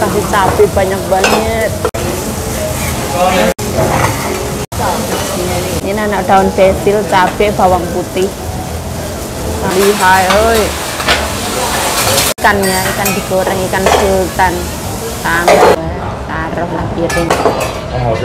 dikasih cabai banyak banget. Ini anak daun basil cabai bawang putih. Lihai oi ikannya ikan digoreng ikan sultan. Tambah taruh lah piring 哦，这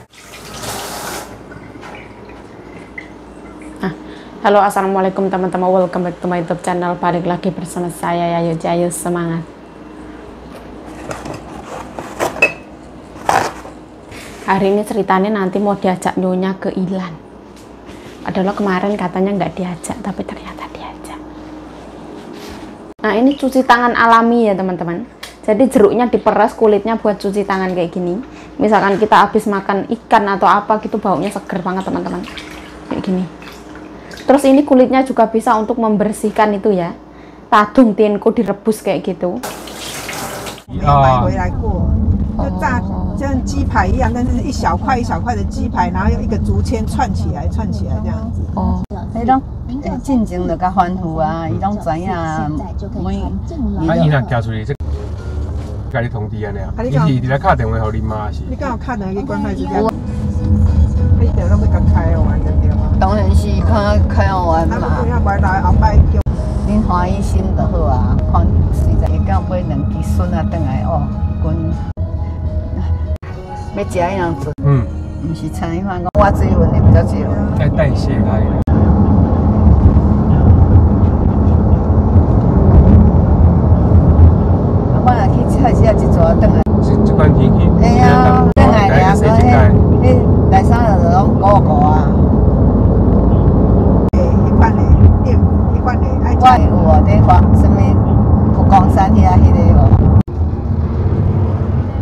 Halo assalamualaikum teman-teman. Welcome back to my youtube channel. Balik lagi bersama saya Yayu Jayu. Semangat. Hari ini ceritanya nanti mau diajak nyonya ke Ilan. Adalah kemarin katanya nggak diajak tapi ternyata diajak. Nah ini cuci tangan alami ya teman-teman. Jadi jeruknya diperas kulitnya buat cuci tangan kayak gini. Misalkan kita habis makan ikan atau apa gitu baunya seger banget teman-teman. Kayak gini terus ini kulitnya juga bisa untuk membersihkan itu ya tadung tienku direbus kayak gitu 没有买回来过，就炸就像鸡排一样，但是是一小块一小块的鸡排，然后用一个竹签串起来，串起来这样子。哦迄种诶进前就较反复啊，伊拢知影每啊，伊若行出去，这甲你通知安尼啊？伊啊你讲是伫咧敲电话互恁妈是？你刚好看到一个关开是这样，他一点都没敢开哦，完全对吗？ 当然是看看完那嘛不，要回来后摆叫恁欢喜心就好啊。看实在会到买两支笋啊，转来哦，滚。要食迄样子，嗯，毋是像伊番讲我水分的比较少。在代谢它。啊，我若去菜市啊，一撮转来。是这款天气，哎呀，转来了，洗所以一盖。迄内衫就拢糊糊啊。一罐的店一罐的爱我有哦，伫华什么福光山遐迄个哦。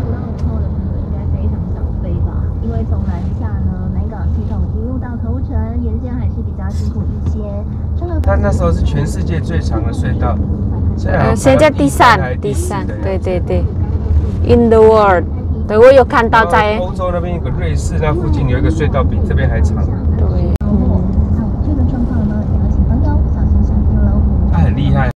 不到后的朋友应该非常想飞吧？因为从南下呢，南港系统一路到头城，沿线还是比较辛苦一些。车流它那时候是全世界最长的隧道，现在好呃，现在第三，第三，对对对，in the world，对我有看到在，欧洲那边有个瑞士，那附近有一个隧道比这边还长，对，过。那这个状况呢，也要请朋友小心下车喽。它很厉害。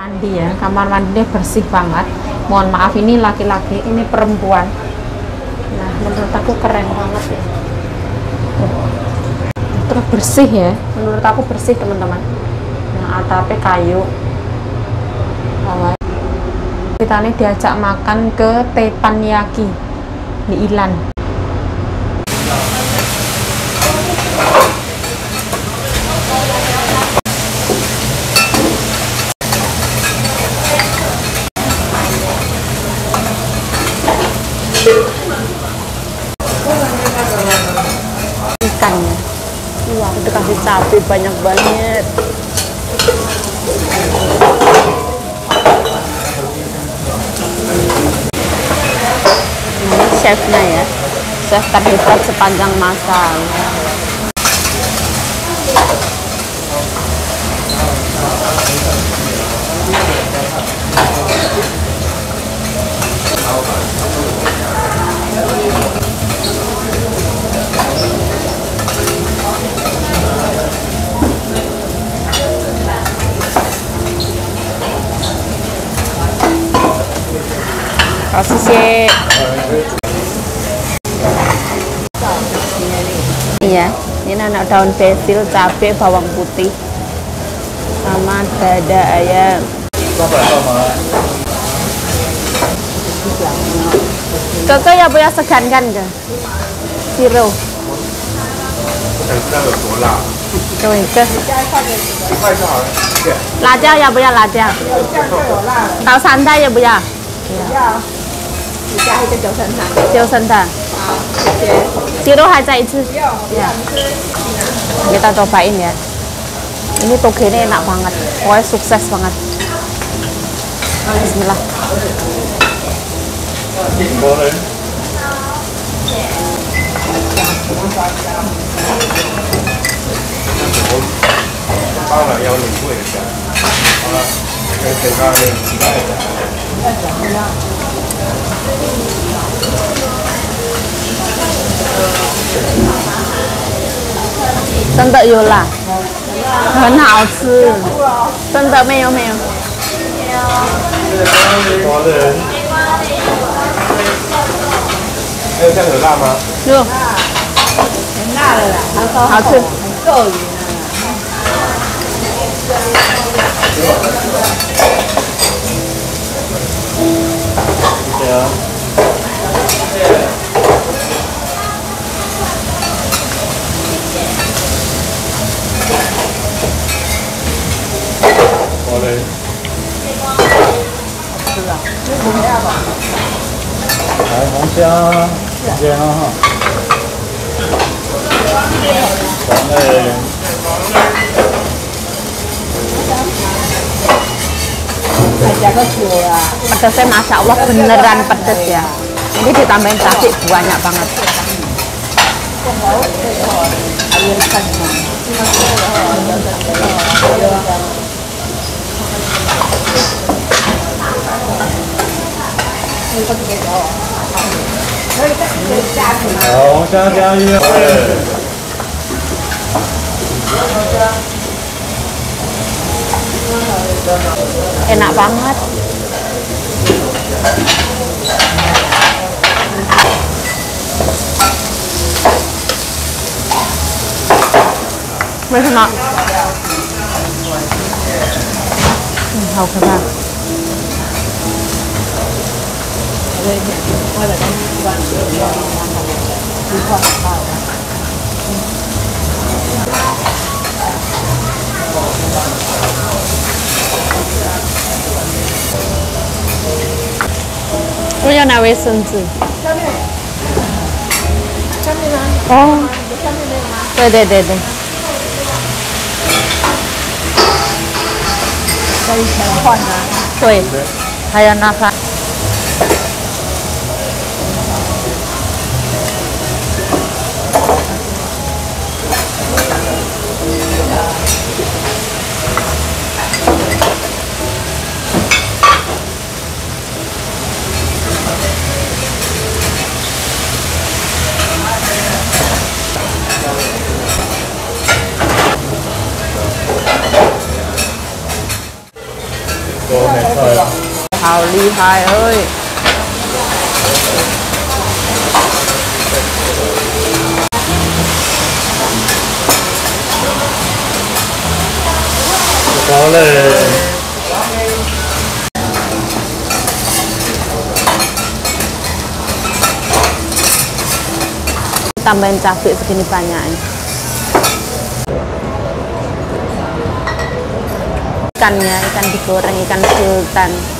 mandi ya, kamar mandinya bersih banget. Mohon maaf ini laki-laki, ini perempuan. Nah, menurut aku keren banget ya. Terus bersih ya, menurut aku bersih teman-teman. Nah, atapnya kayu. Bawah. Kita nih diajak makan ke Teppanyaki di Ilan. ikannya wah aku banyak banget. Ini chefnya ya. Chef terhebat sepanjang masa kasih sih iya ini anak daun basil cabai bawang putih sama dada ayam Keke ya punya segan kan ke? Zero. 想知道有多辣？对，这一块就 加一个九层塔。九升的。好，谢谢。 Zero 还在一次。不用， Ya. Kita cobain ya. Ini toge ini enak banget. Pokoknya sukses banget. Bismillah. 真的有啦，很好吃，真的没有没有。还有酱有辣吗？有，很辣的啦，好吃。很够瘾对啊。好嘞。来红虾，这边哈。好嘞。Pedasnya masya Allah beneran pedes ya. Ini ditambahin cabai banyak banget. 자, 홍虾加一。 enak banget Where's not? How come back? Thank you. 要拿卫生纸。哦，对对对对。可以全换啊。对，还要拿饭。thai ơi. Đó tambahin cabai segini banyak. Ikannya ikan digoreng ikan sultan.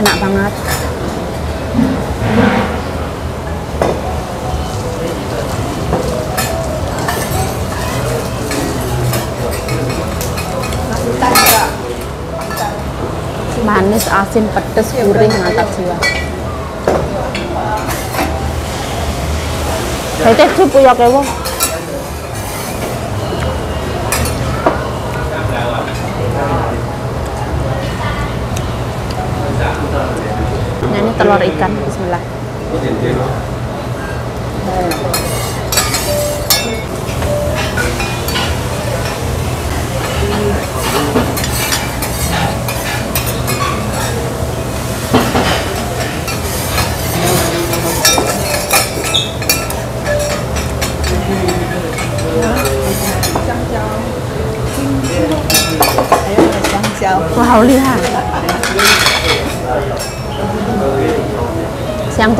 Enak banget. Manis, asin, pedes, gurih, mantap jiwa. Thấy tết chụp ya 蛋炒鱼，还有个香蕉，我好厉害。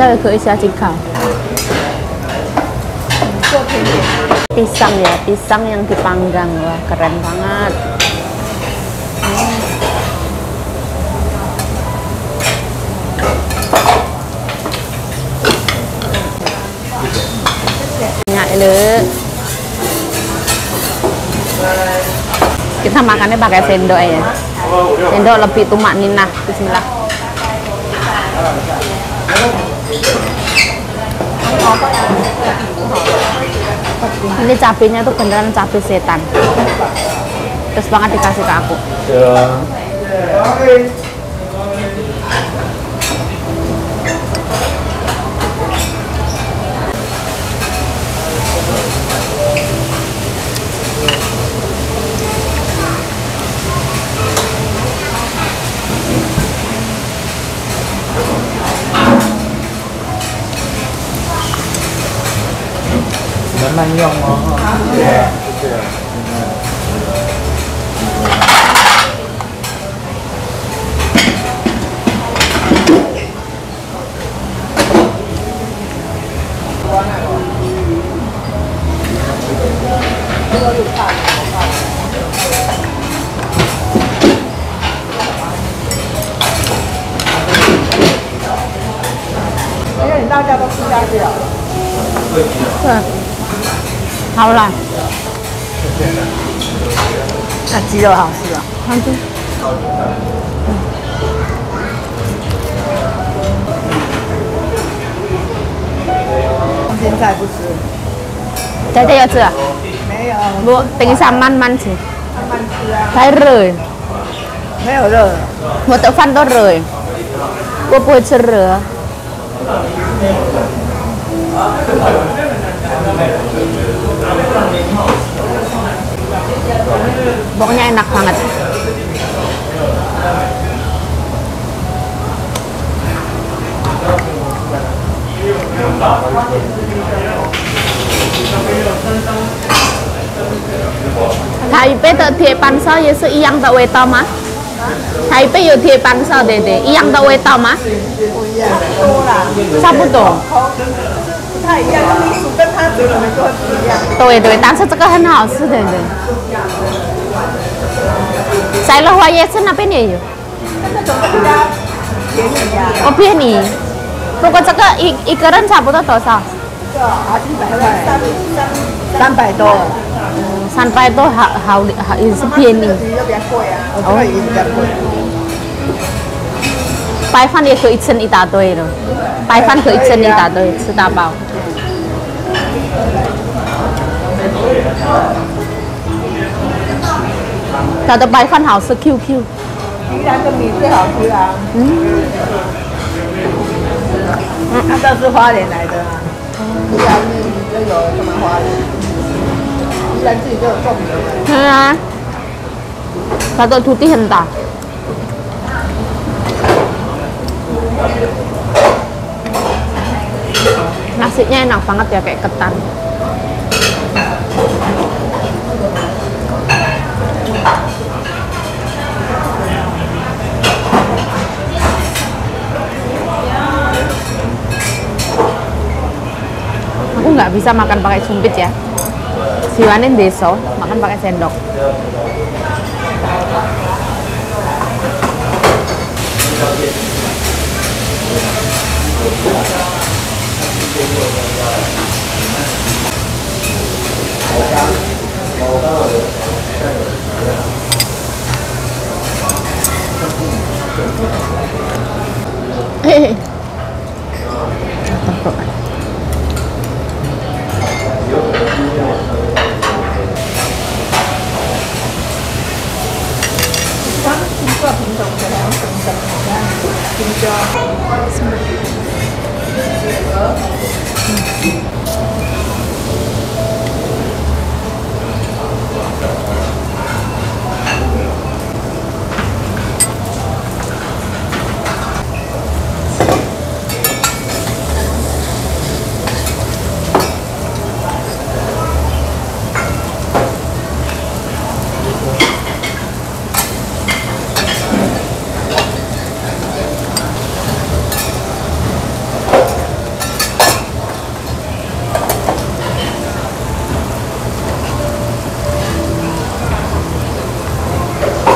香蕉也可以下去烤。Pisang ya, pisang yang dipanggang. Wah, keren banget. Banyak lu. Kita makannya pakai sendok ya. Sendok lebih tumak ninah. Bismillah. Ini cabenya tuh beneran cabai setan. Terus banget dikasih ke aku. Ya. 전환용 어. 네. 네. 好烂。那鸡肉好吃啊，看这。现在不吃，等等要吃？没有，我等一下慢慢吃。慢慢吃啊。太热，没有热，我的饭都热，我不会吃热。嗯 pokoknya enak banget thầy bé tự thiệp bàn sao vậy sự yên tàu về tàu mà thầy bé yêu thiệp bàn sao để để yên tàu về tàu mà sao bút đồ? Tôi tôi tám sao cái hân hảo sư để để 跟民俗跟他煮的没都不一样。对对，但是这个很好吃，对对。在乐华夜市那边也有，那种比较便宜呀、哦便宜。不过这个一一个人差不多多少？三百多，三百多，好好好也是便宜。鱼又比较贵啊。我这个鱼比较贵。白饭也可以吃一大堆了，白饭可以吃一大堆，吃大包。它的白饭好吃，QQ。宜兰的米最好吃啊，那都是花莲来的啊。宜兰那里就有什么花莲，宜兰自己就有种的。对啊，它的土地很大。Nasinya enak banget ya kayak ketan. Nggak bisa makan pakai sumpit ya. Siwanin deso, makan pakai sendok.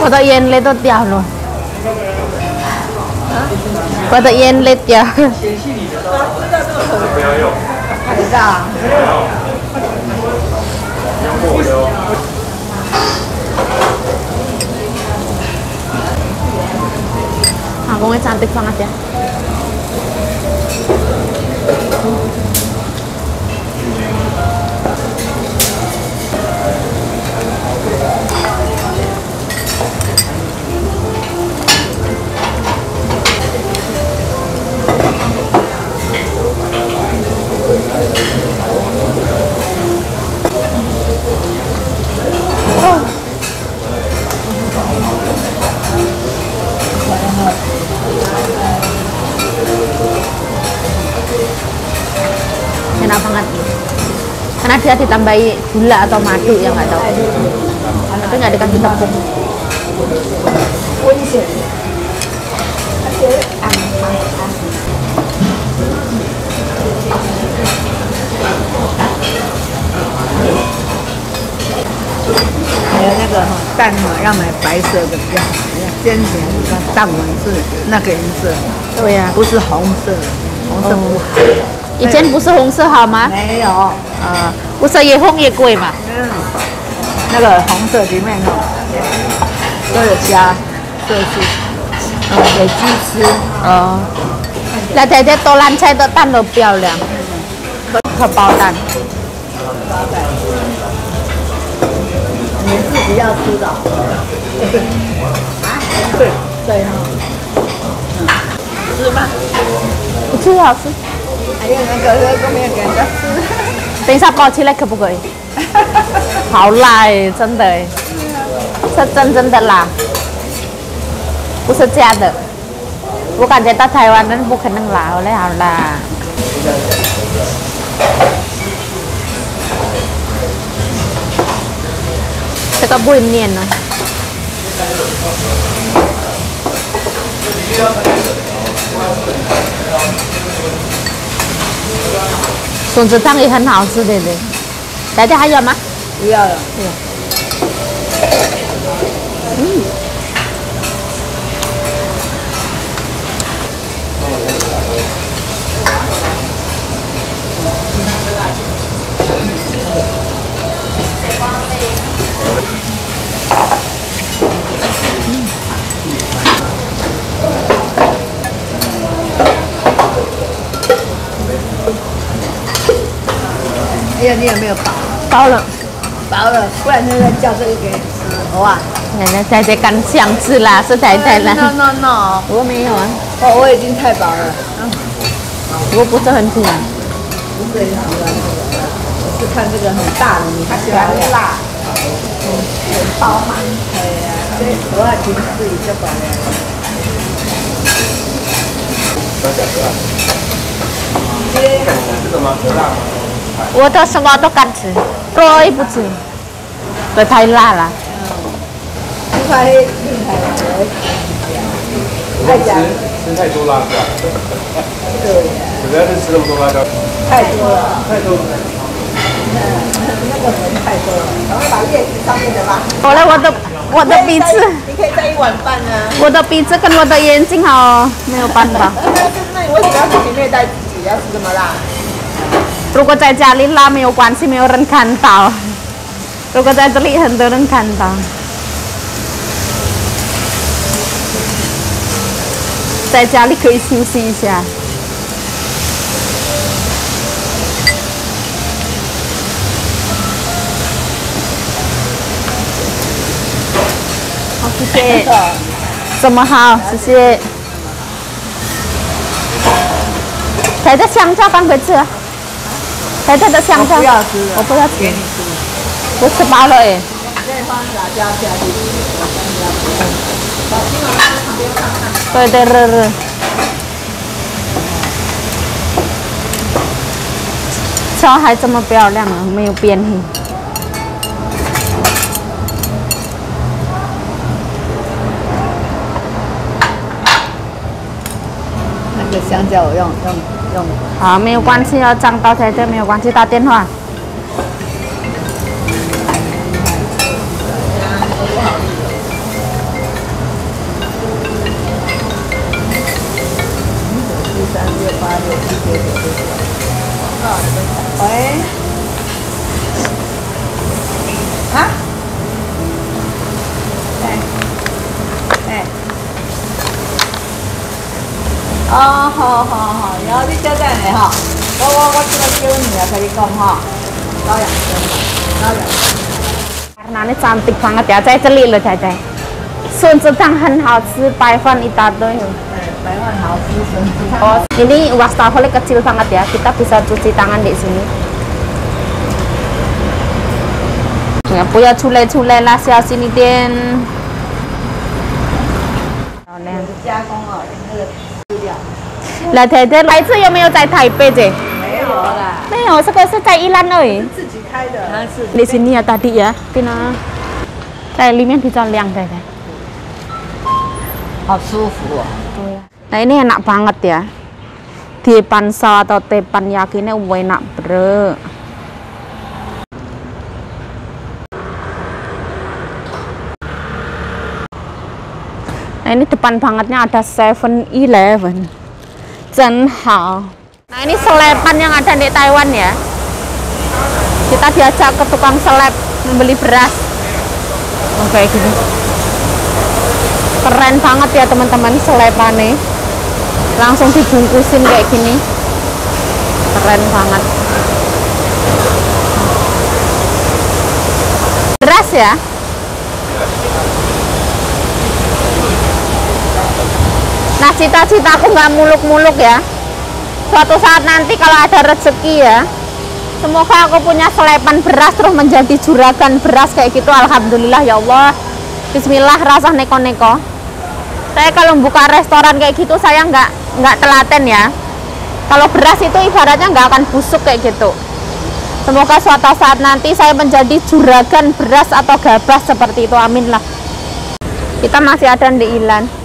Kota yenlet tot ya lo. Kota yenlet ya. Agungnya cantik banget ya. karena dia ditambahi gula atau madu yang nggak tahu tapi nggak dikasih tepung 危险。而且安安安。还有那个哈蛋哈，要买白色的比较好，煎起来你看蛋黄是那个颜色，对呀、不是红色的，红色不好。以前不是红色好吗？没有，啊， 不是越红越贵嘛。嗯，那个红色里面哈都有加色素，嗯，给鸡吃。哦，那姐姐多兰菜的蛋都漂亮，荷包蛋。你自己要吃的。啊？对对哈。嗯，吃吗？不吃好吃。还有那个那个没有给人家吃。tính sao có chỉ lại không gửi hảo lại chân đời. Thật chân chân thật là cô sẽ chia được. Cô cảm thấy ta Thái Lan nên cô khả năng là, lấy hảo là. Sẽ có bùi miền you. 笋子汤也很好吃的嘞，大家还有吗？不要了。你有没有饱？包了，饱了，不然就在叫这个给你吃，好吧？奶奶仔仔刚想吃啦，是太太 No。no no，我没有啊，哦，我已经太饱了，嗯，我不是很喜欢。不是很喜欢这个，我是看这个很大的，你还喜欢辣，嗯，饱满，对呀，这我要平自己就饱了。这个吗？很辣吗？我的什么都敢吃，肉也不吃，对，太辣了。这块厉害了，太讲吃太多辣是吧？对呀，主要是吃那么多辣椒，太多了，太多了。那个粉太多了，赶快把叶子上面的吧。后来我的我的鼻子，你可以带一碗饭啊。我的鼻子跟我的眼睛好没有办法。那你为什么要自己虐待自己？要吃这么辣？如果在家里拉没有关系，没有人看到。如果在这里很多人看到。在家里可以休息一下。好，谢谢。这么好，谢谢。台的香蕉放回去啊。台的的香蕉我不要吃了我不要吃给，你吃。我吃饱了哎。再放辣椒下去。对对热热。车还这么漂亮啊，没有变黑。那个香蕉我用用用，好，没有关系哦，账到台这没有关系，打电话。哦，好好好，然后你交代你哈，我我我这个教你啊，跟你讲哈，高养生，高养生。Warnanya cantik banget ya, Cai celik loh Cai Cai. Sun sedang 很好吃，白饭一大堆。白饭好吃，笋子汤。Oh, ini wastafelnya kecil banget ya. Kita bisa cuci tangan di sini. Ya, 不要出来出来啦，小心一点。漂亮。加工哦，那。来，姐姐，来自有没有在台北姐？没有啦，没有，这个是在宜兰而已。自己开的。它是 Di sini ya tadi ya, Tina. Kayak limnya dicolong deh. Teh. 好舒服哦。 Nah ini enak banget ya. Di pansa atau tepan yakinnya enak bre. Nah ini depan bangetnya ada 7-Eleven. Zenhao. Nah ini selepan yang ada di Taiwan ya. Kita diajak ke tukang seleb membeli beras. Oh, kayak gini keren banget ya teman-teman selepannya langsung dibungkusin kayak gini keren banget beras ya nah cita-citaku nggak muluk-muluk ya. Suatu saat nanti kalau ada rezeki ya semoga aku punya selepan beras terus menjadi juragan beras kayak gitu. Alhamdulillah ya Allah. Bismillah rasa neko-neko. Saya kalau buka restoran kayak gitu saya nggak nggak telaten ya. Kalau beras itu ibaratnya nggak akan busuk kayak gitu. Semoga suatu saat nanti saya menjadi juragan beras atau gabah seperti itu. Amin lah. Kita masih ada di Ilan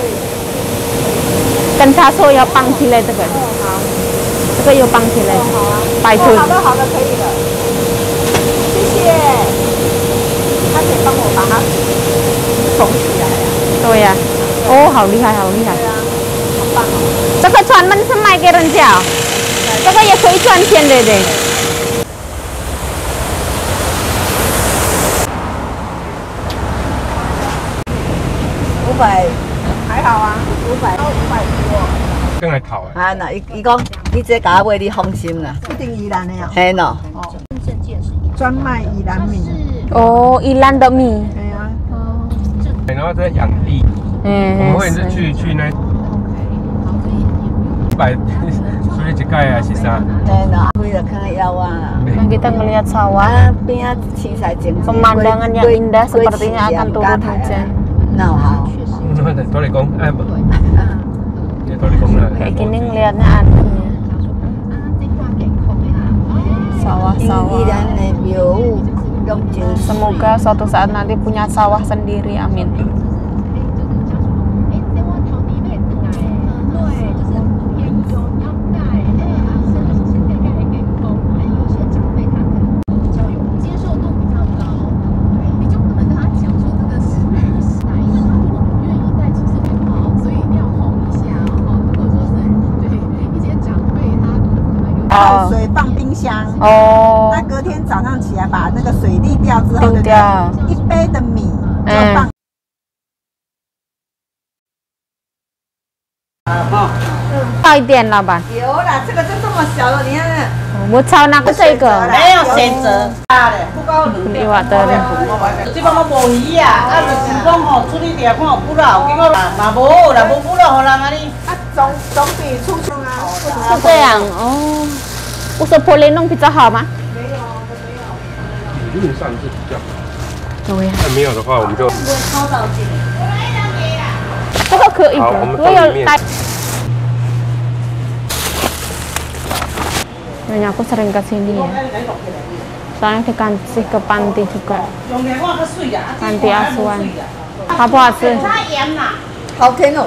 跟他说要绑起来这个，这个有绑起来，摆出。好的，好的，可以了。谢谢。他可以帮我把它缝起来呀、对呀、哦，好厉害，好厉害。这个专门是卖给人家哦，这个也可以赚钱的对。跟来讨啊！啊，那伊伊讲，你这价买你放心啦。一定宜兰的呀、嘿喏，专卖宜兰米。哦，宜兰的米，对呀、然后在养地，我们嗯，会是去去那摆，所以一届啊是啥？嘿喏，开就看腰啊啦。Nah, kita ngelihat sawah, 啊，边啊青菜种。pemandangan yang indah sepertinya akan turun hujan. 那好。多你讲，哎。kayak gini ngelihatnya adem ya sawah-sawah. Dan oh, Semoga suatu saat nanti punya sawah sendiri, amin. 冰箱。Oh, 那隔天早上起来把那个水沥掉之后，沥掉一杯的米就嗯放大一点老板？有啦，这个就这么小了，你看看。我抄那个这个，没有选择，大的不够两你话的嘞。即摆我无鱼啊，啊就是讲吼，出去掠看有捕捞，结果嘛无啦，无捕捞，互人安尼。啊，总总比出去啊。是这样哦。我说玻璃弄比较好吗？理论上是比较好，对呀，但没有的话，我们就这个可以的好我们，我到里面有带。Nyonya aku sering ke sini ya. Soalnya dikasih ke panti juga. 用来看较水啊， Panti asuhan. Apa hasil? 它盐啦， 好甜哦。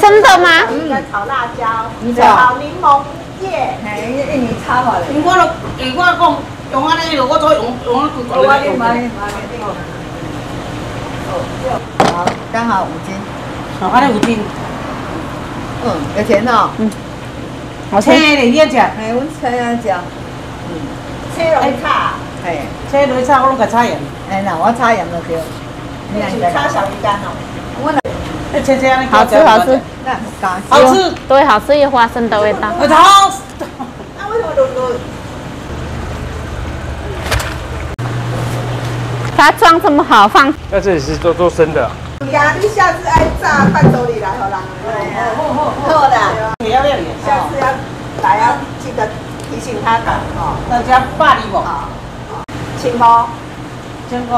生的吗？在炒辣椒，你炒炒柠檬 哎，印尼炒法的。因为我咯，因为我讲用安尼，我做用用啊我我你买好，刚好五斤。好，安尼五斤，嗯，有钱哦。好吃。青的你爱食，哎，阮菜啊食。切龙叉，哎，青落炒我拢甲炒盐，哎，那我炒盐就对。你看一起炒小鱼干哦。好吃好吃，好吃，对，好吃有花生的味道。我操！那为什么轮轮？它装这么好放，那这里是做做生的啊，呀，你下次爱炸伴手礼来好啦。好的。不要下次要来要记得提醒他的哦。大家百里无？青包千五，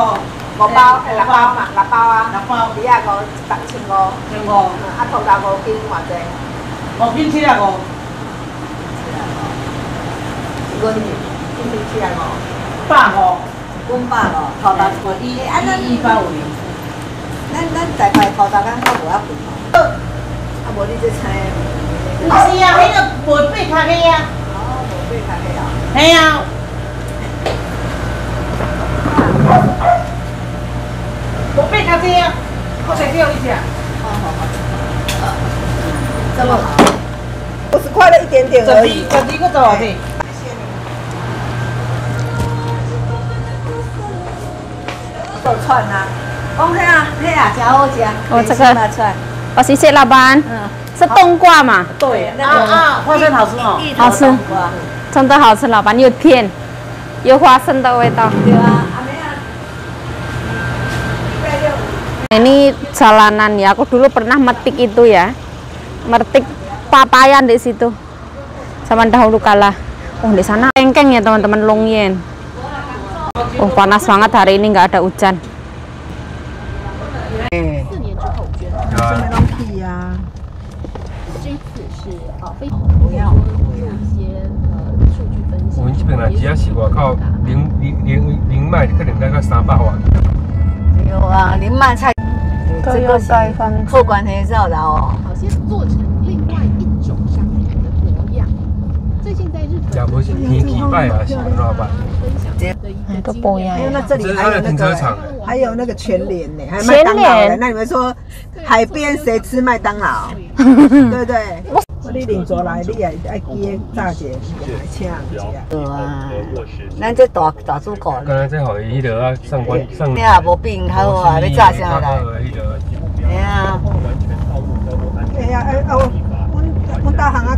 五包，诶，六包嘛，六包啊。六包，比亚五十千五，千五，嗯，啊，土豆五斤偌济？五斤七啊五，阮一斤七啊五。百五，阮爸咯，头头我一啊那一一八五零。咱咱大概头头间较无遐贵哦。啊，无你这菜，不是啊，迄个无八卡个啊，哦，无买较个啊。系啊。无八卡个啊，我才叫你食。这么好。五十块了一点点，而已。十二个多少钱？手串啊，讲遐啊，遐啊，真好食。我这个拿出来。哦，谢谢老板。嗯，是冬瓜嘛？对，那啊个啊，花生好吃哦。好吃真的好吃，老板又甜，有花生的味道。对啊。Ini jalanan ya. Aku dulu pernah metik itu ya, metik papayan di situ. Zaman dahulu kala. Oh di sana kengkeng ya teman-teman Longyen. Oh panas banget hari ini nggak ada hujan. 四这个是方后关黑照的哦。好，像做成另外一种商品的模样。最近在日本假不是天气拜啊，是怎么办？分享的一很个经多不一样验。那这里这是它的还有那个停车场，还有那个全联呢，还有麦当劳的。那你们说海边谁吃麦当劳？对不对？我你领过来，你也爱记炸姐来请一下。对啊，咱这大大主顾，刚才在好迄个啊，上官上。你也无病好啊，要炸啥来？哎呀。哎呀，哎哦，阮阮大行啊。